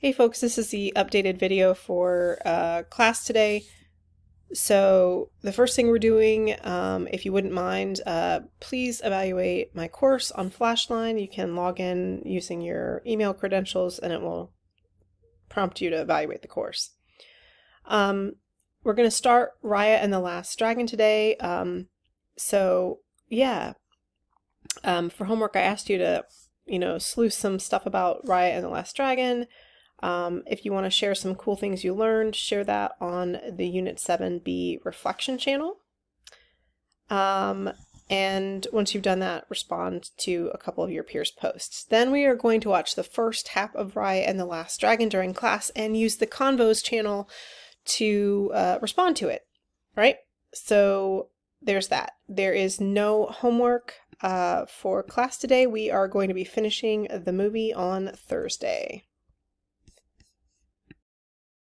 Hey folks, this is the updated video for uh, class today. So the first thing we're doing, um, if you wouldn't mind, uh, please evaluate my course on Flashline. You can log in using your email credentials and it will prompt you to evaluate the course. Um, we're going to start Raya and the Last Dragon today. Um, so yeah, um, for homework I asked you to, you know, sleuth some stuff about Raya and the Last Dragon, um, if you want to share some cool things you learned, share that on the Unit 7B reflection channel. Um, and once you've done that, respond to a couple of your peers' posts. Then we are going to watch the first half of Raya and the Last Dragon during class and use the Convos channel to uh, respond to it, right? So there's that. There is no homework uh, for class today. We are going to be finishing the movie on Thursday.